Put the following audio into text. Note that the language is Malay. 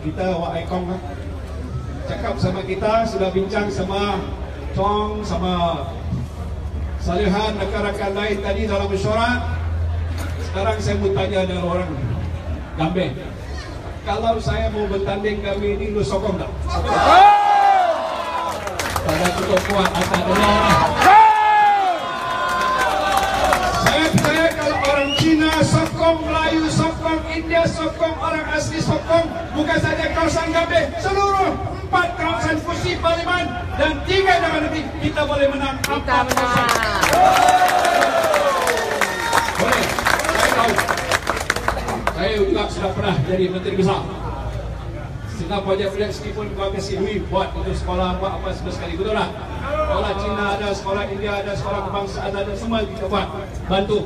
kita Wak Aikong lah. cakap sama kita sudah bincang sama Chong sama Salihan rakan-rakan lain tadi dalam mesyuarat sekarang saya mau tanya dengan orang Gambe kalau saya mau bertanding kami ini lu sokong tak? pada cukup kuat atas dengar sokong, Melayu sokong, India sokong, orang asli sokong bukan saja kawasan Gambe seluruh empat kawasan kursi parlimen dan tiga negara negeri kita boleh menang Kita menang. Boleh, saya tahu saya juga sudah pernah jadi menteri besar Sehingga projek-projek meskipun kau kasih duit buat untuk sekolah buat apa semua sekali betul tak? Sekolah Cina ada, sekolah India ada, sekolah kebangsaan ada, semua kita buat bantu.